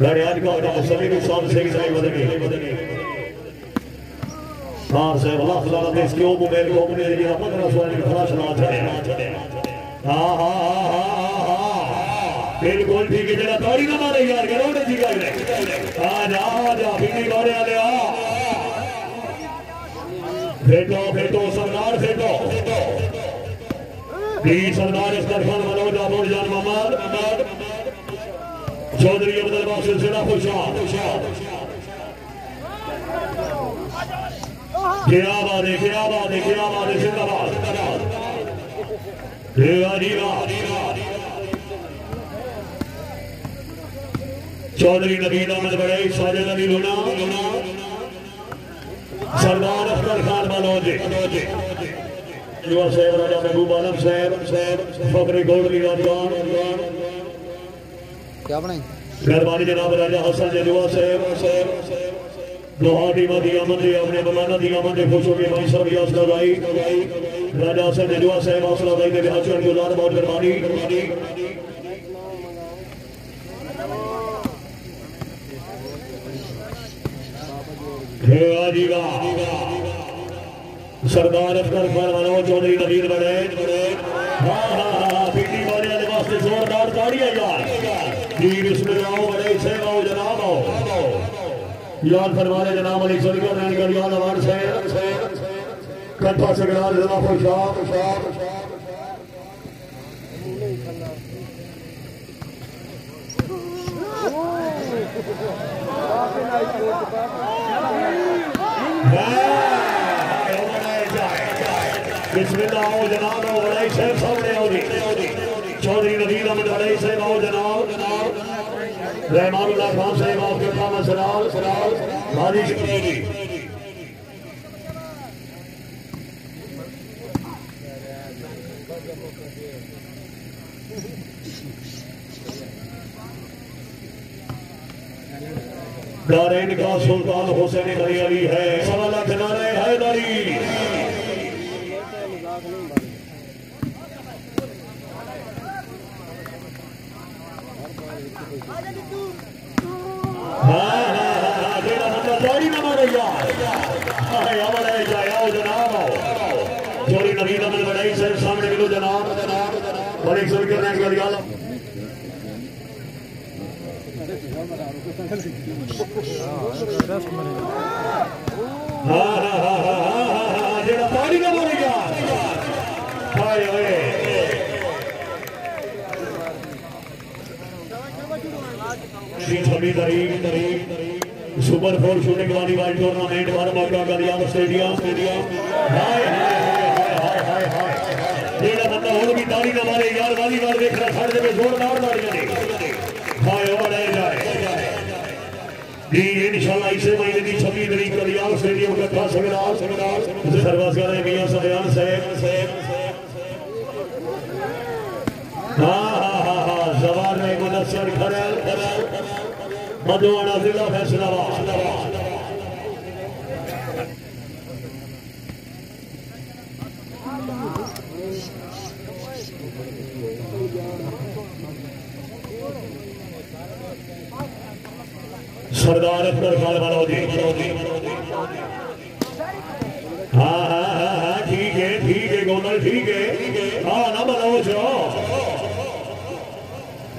بڑے آج کا اپنا مصلی بھی صاحب سے کی۔ بدنی ہاں سے اللہ خلا نے اس کی اوپو کو اپنے لیے پندرہ سوال کی خلاص نہ چھڑے ہاں ہاں ہاں, ہاں،, ہاں،, ہاں۔ بالکل ٹھیک ہے جڑا توڑی نہ مارے، یار کرو نے جی گل آ جا جا بھیڑی گورے والے، آ۔ پھیٹو پھیٹو سردار پھیٹو بھی سردار، اس طرفان منوج آبور جان، محمد۔ چودری عبد الباس سلسلہ خوشا کیا بات ہے کیا بات ہے کیا بات ہے زندہ باد۔ ریوا ریوا چودری نبید احمد بڑے ساجد علی لونا۔ سردار اختر خان منوج یوہ صاحب راجہ محبوب عالم صاحب فقری گوڑ لی رادگان کیا بنائی؟ مہربانی جناب راجہ حسن جلوہ صاحب لوہاٹی مدی آمد دی اپنے بمانہ دی آمد دی خوش ہو بھائی صاحب یاس لگائی راجہ حسن جلوہ صاحب حوصلہ بھائی نے بھی حاصل گزار بہت مہربانی۔ ہاں ہے آجی گا سردار افکر پر منو چودری نبیر بڑے۔ ہاں ہاں ہاں, ہاں، پیٹی والے والے واسطے زوردار تاڑی ہے یار جی بسم اللہ بڑے سے آؤ جناب۔ آؤ یاد فرمانے جناب علی صلی اللہ علیہ وسلم یاد آوان سے کٹھا سگرار جناب خوشا بسم اللہ آؤ جناب آؤ بڑائی صاحب سامنے آؤ جی۔ چودری نبید احمد بڑائی صاحب آؤ جناب۔ رحمان اللہ خان صاحب، آپ کے پاس سلال سلال بھاری شکریہ جی دارین کا سلطان حسین بھائی علی ہے۔ سوالہ کنارے حیدری ہاں ہاں ہاں نہ مارے یار ہاں عمل ہے جائے جناب آؤ چوری نبید عمل بڑائی صاحب سامنے ملو جناب بڑی سر کے رنگ والی عالم ہاں ہاں ہاں ہاں ہاں ہاں جیڑا نہ مارے یار ہائے ہائے Sheikh Hamid Areeb super four shooting والی وائٹ ٹورنامنٹ بارہ موقع کا دیا اسٹیڈیم ہائے ہائے ہائے ہائے جیڑا بندہ اور بھی تاڑی نہ مارے، یار والی بار دیکھ رہا، ساڑھے میں زوردار تاڑیاں نے ہائے اور رہ جائے جی انشاءاللہ اسے مہینے کی چھبی تاریخ کا دیا اسٹیڈیم کا تھا سگرار سروازگار ہے، میاں سبیان صاحب ہاں ہاں ہاں ہاں زوار میں منصر کھرل مدوانا ضلع فیصلہ آباد۔ سردار اکبر خان منوجی ہاں ہاں ہاں ہاں ٹھیک ہے ٹھیک ہے گونر ٹھیک ہے ہاں نہ منوج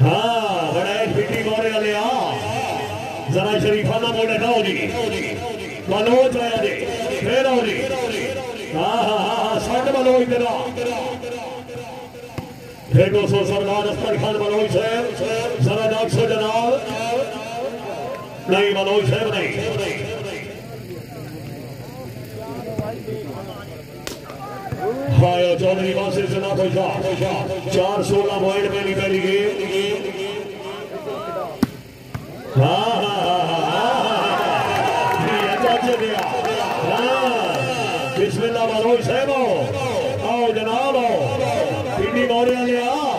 ہاں بڑا ایک پیٹی گورے والے آ ذرا شریفانہ موڑے جی منوج آیا جی پھر ہو جی ہاں ہاں ہاں سٹ منوج دینا پھر دو سو سردار اکبر خان منوج صاحب ذرا ڈاک سو جناب نہیں منوج صاحب نہیں ہاں چودری باسر سے نہ چار سولہ پوائنٹ میں نہیں پہلی گیم ہاں ہاں یہ اچھا دیا ہاں بسم اللہ منوج صاحب، آؤ آؤ جناب، آؤ۔ پیٹی موریا لے آ۔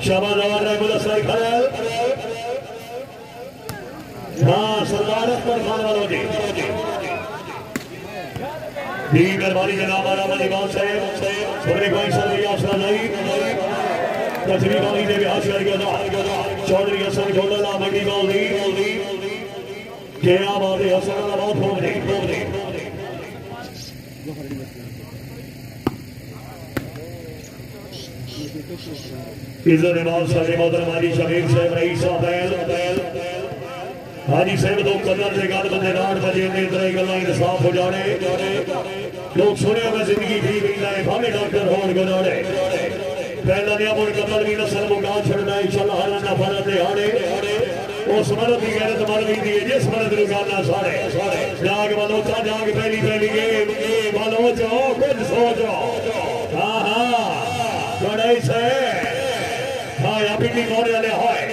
شابہ زوار رہے مدسر کھرل ہاں سردار اکبر خان والوں جی جی مہربانی جناب آرام علی بان صاحب سبری کوئی سر بھی آسنا نہیں تجریب آلی نے بھی حاصل کیا چودھری حسن گولڈا منڈی گولدی کیا بات ہے حسن اللہ بہت ہو گئی ہو گئی عزت امام صاحب محترم حاجی شبیر صاحب، رئیس صاحب حاجی صاحب تو قدر سے گل بندے راٹ بجے نے اتنے گلا انصاف ہو جانے۔ لوگ سنیا میں زندگی جی تھی بھی لائے بھاوے ڈاکٹر ہون گناڑے پہلا دیا مڑ قتل بھی نسل مکا چھڑنا، انشاءاللہ حالا نہ اس مرد کی غیرت مرد دی جس مرد نو گانا سارے جاگ بلوچا جاگ پہلی پہلی گے بلوچو کچھ سوچو ہاں ہاں بڑائی سے ہاں یا پنڈی موڑے والے ہوئے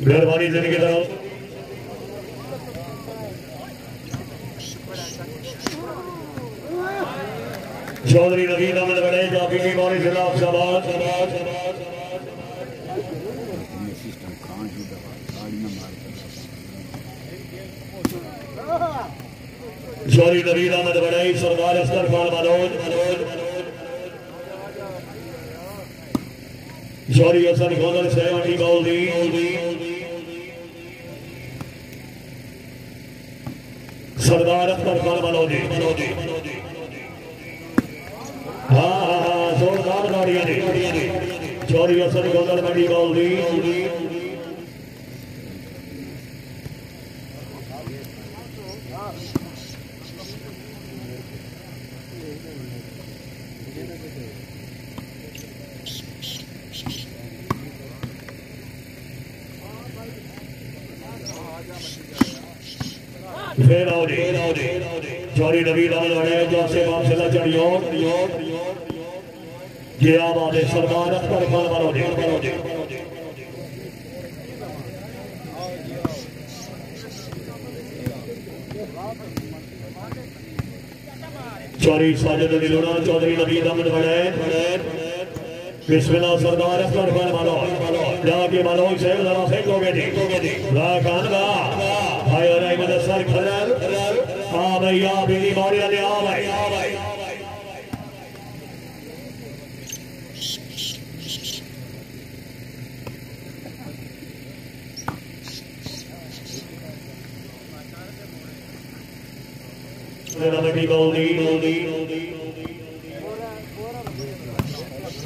مہربانی زندگی طرف چودھری نوید احمد بڑے جو پنڈی موڑے ضلع سباد سسٹم کہاں جو دوا گاڑی نہ مار چودھری نوید احمد بڑے، سردار اسکر خان ملوج چودھری حسن گولر سے منڈی گولدی سردار اختر خان ملوجی ہاں ہاں ہاں زوردار گاڑیاں نے چوری اثر گولر منڈی گولدی پھر آؤ چوری نبی لال بڑے جو سے باپ سے چڑھیو یہ آباد سردار اکبر خان بنو جی بنو جی چوری ساجد علی لونا، چودھری نبی دمن بڑے بسم اللہ سردار اکبر خان بنو جا کے بنو سے ذرا سے لوگے جی لا کان گا بھائی اور سر کھلر آ بھائی بیلی باری علی آ بھائی آ بھائی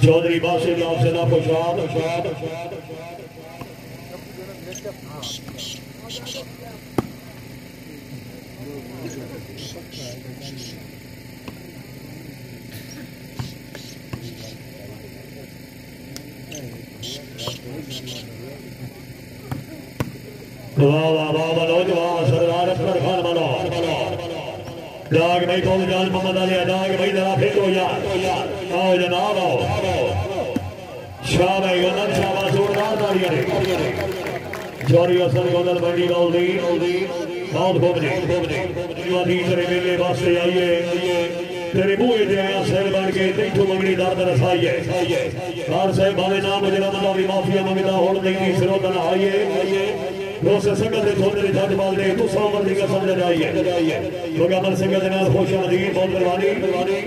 چودھری باسے نام سے نہ خوشاد واہ واہ واہ منوج سردار اکبر خان منو جاگ بھائی تو جان محمد علی جاگ بھائی ذرا پھر ہو یار آؤ جناب آؤ شاہ بھائی گندر شاہ بھائی زوردار تاڑیاں نے جوری اصل گندر بڑی گولدی بہت خوب جی دیوانی تیرے میلے واسطے آئیے تیرے بوئے جے آیا سیل بن کے تیٹھو منگنی دارد رسائیے کار صاحب بھاوے نام مجھے مدہ بھی معافیہ منگدہ ہوڑ نہیں دی سروتن آئیے دوسرے سنگل دے چھوٹے دے جھاٹ بال دے تو سو مردی کا سمجھ جائیے لوگ امر سنگل دے نال خوش آمدین بہت مروانی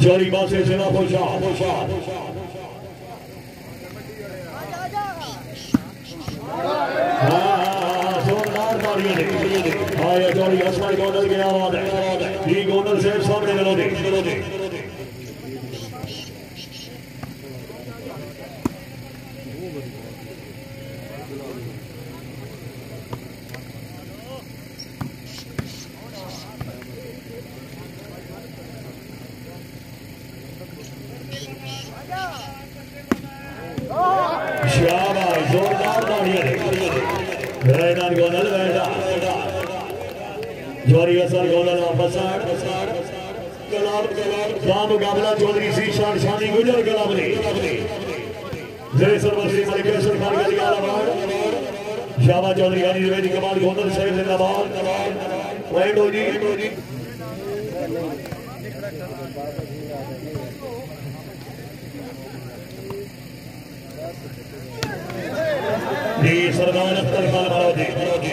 جوری باسے سے نہ خوش آ آیا جوری اسمائی گونر کی آواز ہے یہ گونر سے سامنے ملو دے شاباش زوردار تاڑیاں دے رینان گونل بیٹا جوری اثر گونل واپس آڑ کلاب دام مقابلہ چودری سی شان شانی گجر کلاب نے زیر سرمسی ملک اثر خان گلی آلا بار شابا چودری آنی رویدی کمال گونل شہر زندہ بار وینڈ ہو جی جی سردار اختر خان جی۔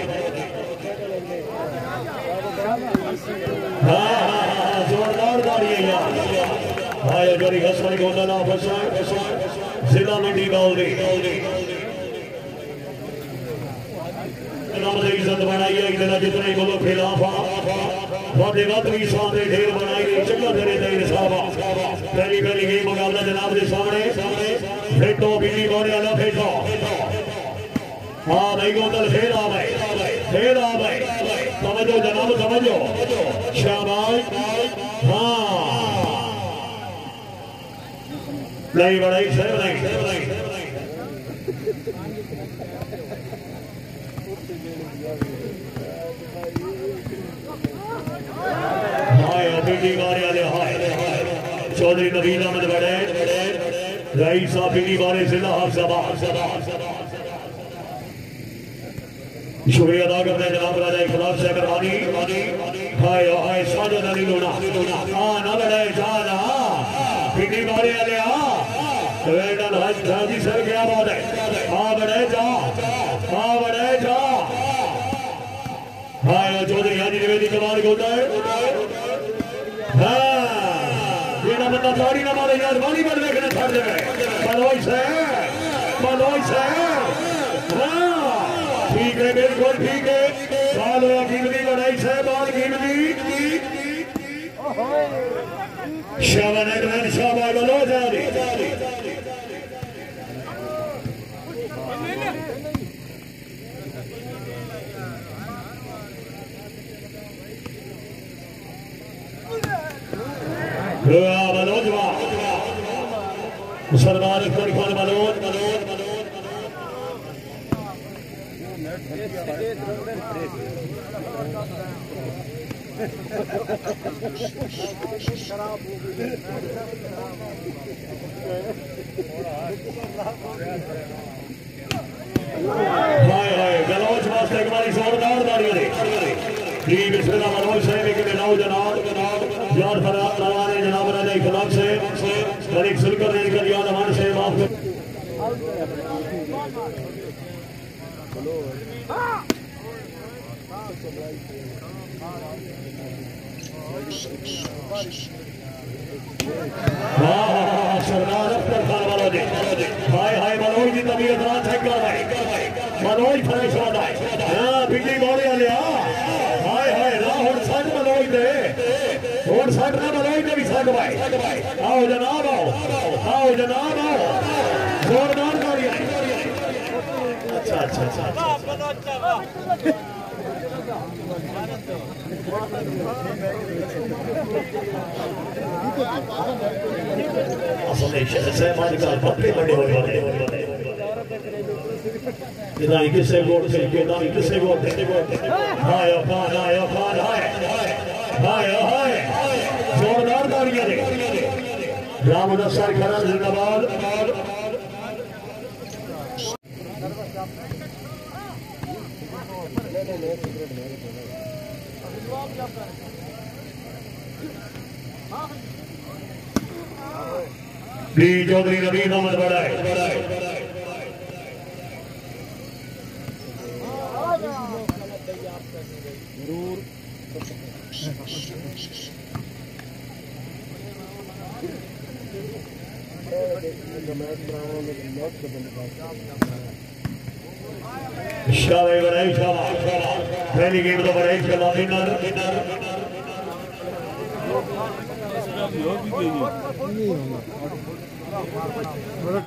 ہاں ہاں, ہاں،, ہاں، زوردار داری ہے یار۔ بھائی اگری حسن کو نلا فسائے ضلع منڈی باؤ دی۔ نام دے عزت بنائی ہے ادھر جتنے بولو خلاف وعدے وطنی سامنے ڈھیر بنائی ہے چکا تیرے دے انصافا پہلی پہلی گیم مقابلہ جناب دے سامنے پھیٹو بیلی بوڑے والا پھیٹو ہاں بھائی گوتل پھر آ بھائی پھر آ بھائی سمجھو جناب سمجھو شاباش ہاں نہیں بڑائی سے نہیں ہائے ابھی والے ہائے چودھری نبیل احمد بڑے رئیس آفیلی بارے ضلع حفظہ شکریہ ادا کرتے ہیں جناب راجہ اخلاق سے مہربانی ہائے ہائے ساجد علی لونا ہاں نہ بڑے جانا پنڈی بارے والے ہاں ویڈن حج حاجی سر کیا بات ہے ہاں نویدی کمال کو ہوتا ہے۔ ہاں یہ نہ بندہ تاری نہ مارے، یار بانی بڑھ دیکھنے چھڑ دے بلوئی سے بلوئی سے ہاں ٹھیک ہے، بالکل ٹھیک ہے۔ سال ہوا قیمتی لڑائی سے بال قیمتی شابان اکرم شابان بلو جاری بلو جواب سردار اکبر خان بلو بلو ہائے ہائے گلوچ واسطے ایک باری زوردار داری دے جی بسم اللہ ملوچ سے بھی کہ جناب یار فرات نوانے جناب رہنے اخلاق سے ملک سلکر نے کر یاد امان سے معاف کر سردار اختر خان والا جی ہائے ہائے منوج کی طبیعت رات ہے کر بھائی منوج فریش ہوتا ہے ہاں بجلی بوڑی والے ہائے ہائے نہ ہن سٹ منوج دے ہن سٹ نہ منوج دے بھی سٹ بھائی آؤ جناب آؤ آؤ جناب آؤ زوردار کاری اچھا اچھا اچھا اصل میں شہر سے ہمارے کار پکے بڑے ہوئے ہوتے جنا ہی کسے گوڑ سے جنا ہی کسے گوڑ سے ہائے افان ہائے افان ہائے ہائے ہائے زوردار داریاں دے رام نصر کرن زندہ باد لی چودھری نبی محمد بڑا ہے شاہ ابراہیم شاہ پہلی گیم تو بڑائی چلا ونر Um,